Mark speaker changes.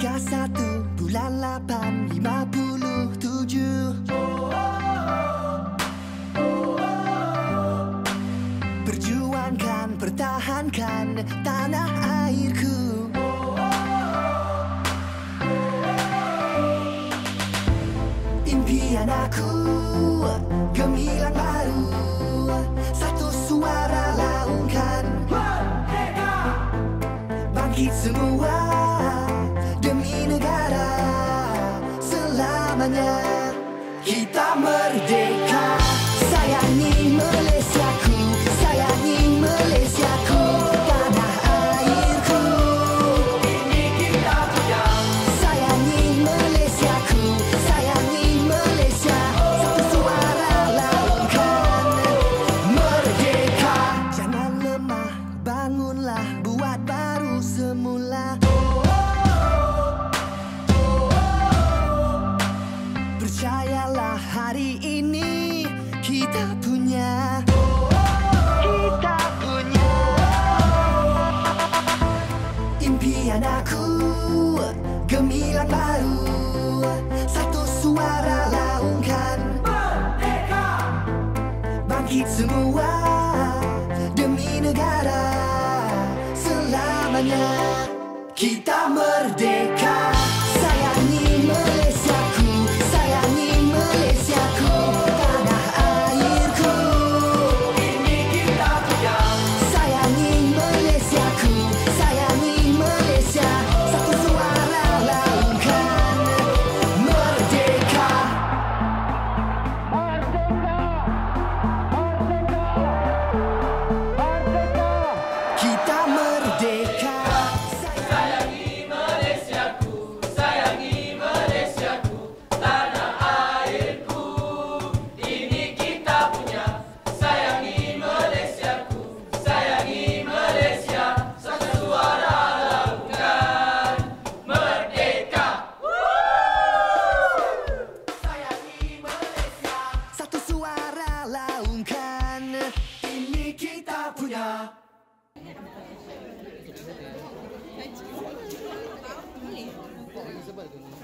Speaker 1: 31 bulan 8 57 Perjuangkan, pertahankan tanah airku. Impian aku gemilang baru. Satu suara laungkan. Bangkit semua kita merdeka hari ini kita punya. Kita punya. Impian aku gemilang baru. Satu suara laungkan. Bangkit semua demi negara. Selamanya kita merdeka
Speaker 2: Sebab dia